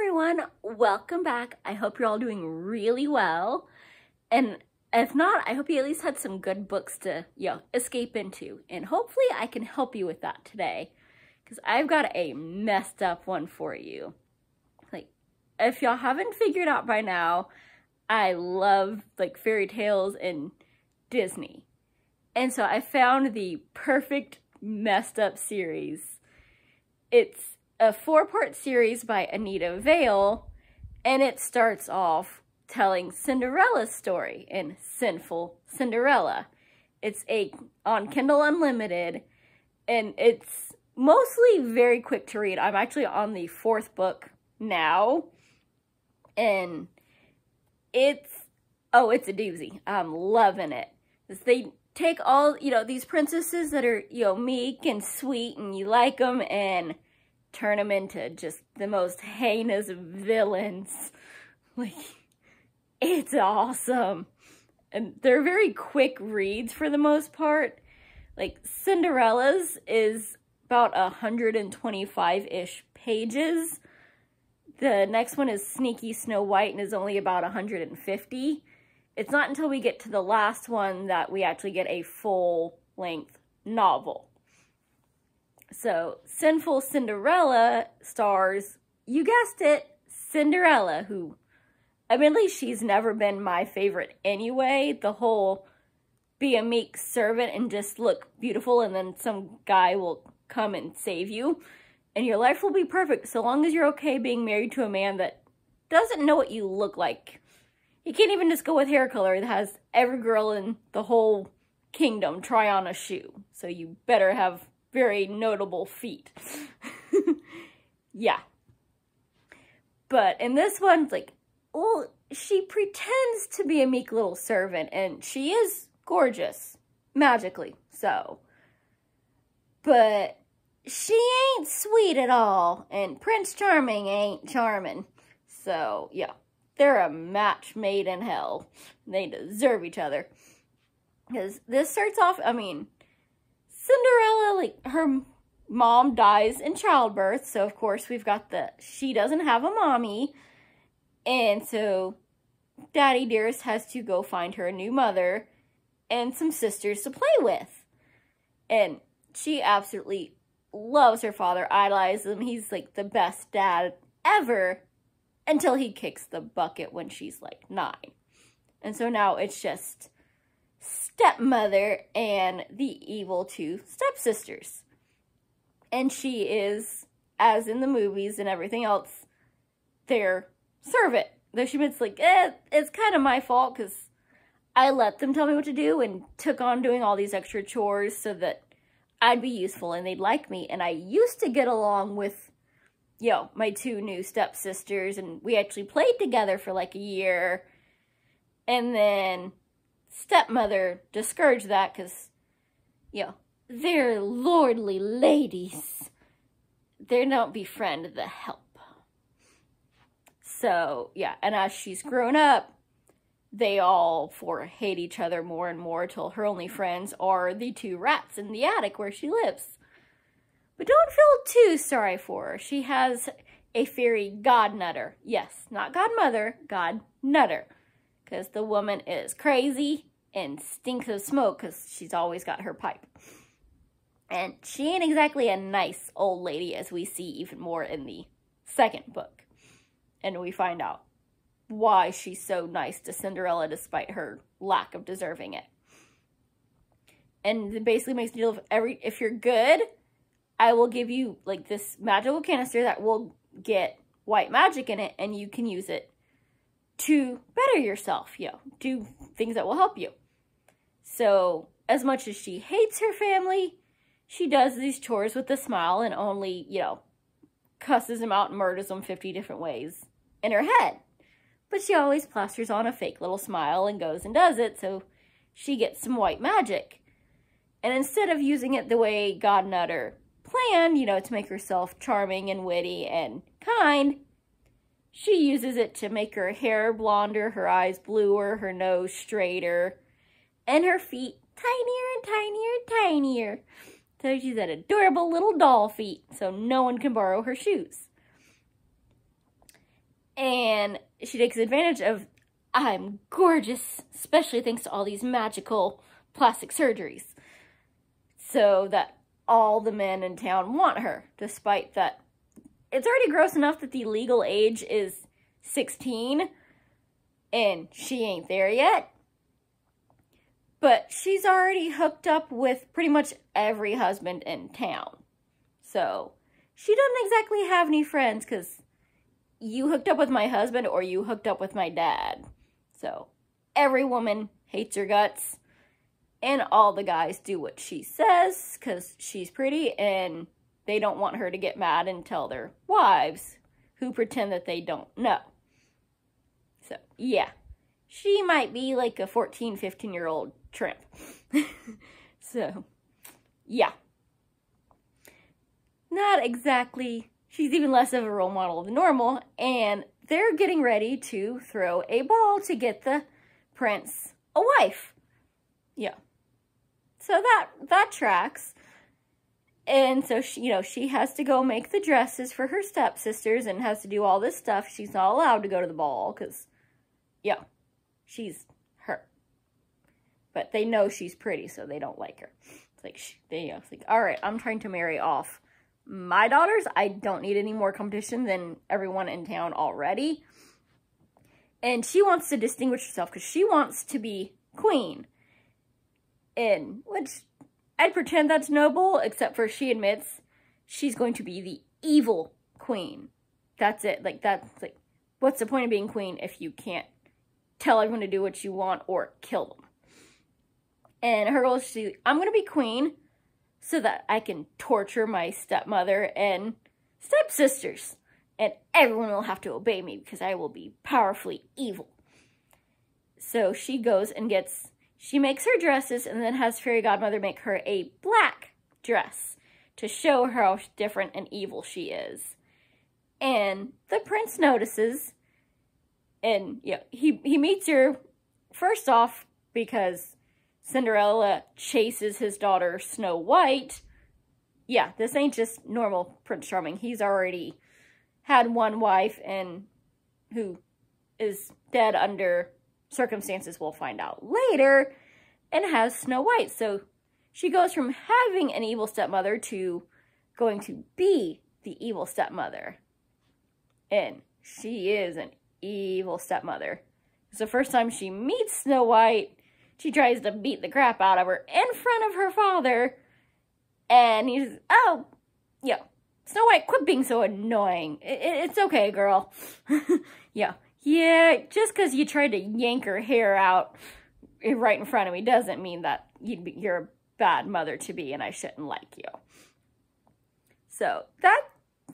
everyone, welcome back. I hope you're all doing really well. And if not, I hope you at least had some good books to, you know, escape into. And hopefully I can help you with that today. Because I've got a messed up one for you. Like, if y'all haven't figured out by now, I love, like, fairy tales and Disney. And so I found the perfect messed up series. It's a four-part series by Anita Valle, and it starts off telling Cinderella's story in Sinful Cinderella. It's a on Kindle Unlimited, and it's mostly very quick to read. I'm actually on the fourth book now, and it's oh, it's a doozy. I'm loving it. They take all you know these princesses that are you know meek and sweet, and you like them, and turn them into just the most heinous villains. Like, it's awesome. And they're very quick reads for the most part. Like, Cinderella's is about 125-ish pages. The next one is Sneaky Snow White and is only about 150. It's not until we get to the last one that we actually get a full-length novel. So, Sinful Cinderella stars, you guessed it, Cinderella, who, admittedly, she's never been my favorite anyway. The whole be a meek servant and just look beautiful and then some guy will come and save you. And your life will be perfect so long as you're okay being married to a man that doesn't know what you look like. You can't even just go with hair color that has every girl in the whole kingdom try on a shoe. So you better have very notable feat. yeah. But in this one, like, well, she pretends to be a meek little servant, and she is gorgeous, magically so. But she ain't sweet at all, and Prince Charming ain't charming. So, yeah, they're a match made in hell. They deserve each other. Because this starts off, I mean, Cinderella, like, her mom dies in childbirth. So, of course, we've got the, she doesn't have a mommy. And so, Daddy Dearest has to go find her a new mother and some sisters to play with. And she absolutely loves her father, idolizes him. He's, like, the best dad ever until he kicks the bucket when she's, like, nine. And so now it's just stepmother and the evil two stepsisters. And she is, as in the movies and everything else, their servant. Though she admits, like, eh, it's kind of my fault because I let them tell me what to do and took on doing all these extra chores so that I'd be useful and they'd like me. And I used to get along with, you know, my two new stepsisters and we actually played together for like a year. And then stepmother discouraged that because, you know, they're lordly ladies. They don't befriend the help. So, yeah, and as she's grown up, they all four hate each other more and more till her only friends are the two rats in the attic where she lives. But don't feel too sorry for her. She has a fairy godnutter. Yes, not godmother, godnutter because the woman is crazy and stinks of smoke because she's always got her pipe. And she ain't exactly a nice old lady as we see even more in the second book. And we find out why she's so nice to Cinderella despite her lack of deserving it. And it basically makes a deal of every if you're good, I will give you like this magical canister that will get white magic in it and you can use it to better yourself, you know, do things that will help you. So, as much as she hates her family, she does these chores with a smile and only, you know, cusses them out and murders them 50 different ways in her head. But she always plasters on a fake little smile and goes and does it, so she gets some white magic. And instead of using it the way God Nutter planned, you know, to make herself charming and witty and kind, she uses it to make her hair blonder, her eyes bluer, her nose straighter, and her feet tinier and tinier and tinier. So she's got adorable little doll feet, so no one can borrow her shoes. And she takes advantage of, I'm gorgeous, especially thanks to all these magical plastic surgeries. So that all the men in town want her, despite that it's already gross enough that the legal age is 16 and she ain't there yet. But she's already hooked up with pretty much every husband in town. So she doesn't exactly have any friends because you hooked up with my husband or you hooked up with my dad. So every woman hates her guts. And all the guys do what she says because she's pretty and they don't want her to get mad and tell their wives who pretend that they don't know. So, yeah. She might be like a 14, 15 year old tramp. so, yeah. Not exactly. She's even less of a role model than normal. And they're getting ready to throw a ball to get the prince a wife. Yeah. So that, that tracks. And so she, you know, she has to go make the dresses for her stepsisters and has to do all this stuff. She's not allowed to go to the ball because, yeah, she's her. But they know she's pretty, so they don't like her. It's like, she, they, you know, it's like, all right, I'm trying to marry off my daughters. I don't need any more competition than everyone in town already. And she wants to distinguish herself because she wants to be queen. And, which, I'd pretend that's noble, except for she admits she's going to be the evil queen. That's it. Like, that's, like, what's the point of being queen if you can't tell everyone to do what you want or kill them. And her goal is to, I'm going to be queen so that I can torture my stepmother and stepsisters. And everyone will have to obey me because I will be powerfully evil. So she goes and gets, she makes her dresses and then has Fairy Godmother make her a black dress to show her how different and evil she is. And the prince notices and yeah, he he meets her first off because Cinderella chases his daughter Snow White. Yeah, this ain't just normal Prince Charming. He's already had one wife and who is dead under circumstances we'll find out later and has Snow White. So she goes from having an evil stepmother to going to be the evil stepmother. And she is an evil stepmother. It's the first time she meets Snow White. She tries to beat the crap out of her in front of her father. And he's, oh, yeah, Snow White, quit being so annoying. It, it, it's okay, girl. yeah, yeah, just because you tried to yank her hair out right in front of me doesn't mean that you're a bad mother to be and I shouldn't like you. So that,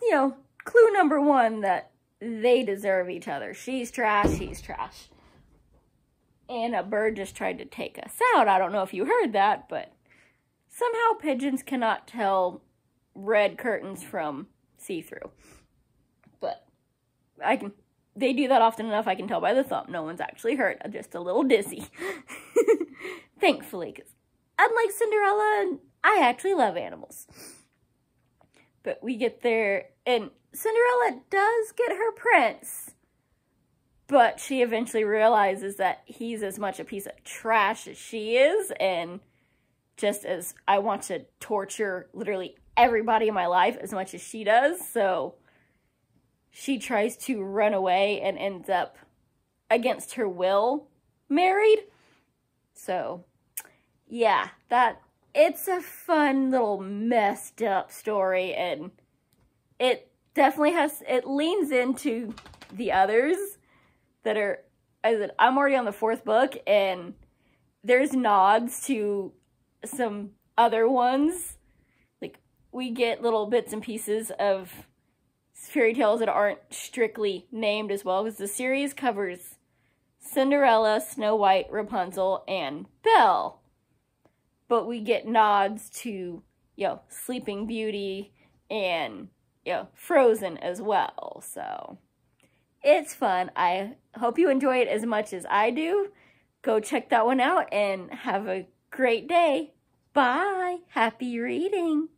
you know, clue number one that they deserve each other. She's trash, he's trash. And a bird just tried to take us out. I don't know if you heard that, but somehow pigeons cannot tell red curtains from see-through. But I can they do that often enough I can tell by the thump. No one's actually hurt. Just a little dizzy. Thankfully, because unlike Cinderella, I actually love animals. But we get there, and Cinderella does get her prince, but she eventually realizes that he's as much a piece of trash as she is, and just as I want to torture literally everybody in my life as much as she does, so she tries to run away and ends up, against her will, married. So, yeah, that, it's a fun little messed up story, and it definitely has, it leans into the others that are, I said, I'm already on the fourth book and there's nods to some other ones. Like, we get little bits and pieces of fairy tales that aren't strictly named as well because the series covers Cinderella, Snow White, Rapunzel, and Belle. But we get nods to, you know, Sleeping Beauty and you know, Frozen as well. So it's fun. I hope you enjoy it as much as I do. Go check that one out and have a great day. Bye. Happy reading.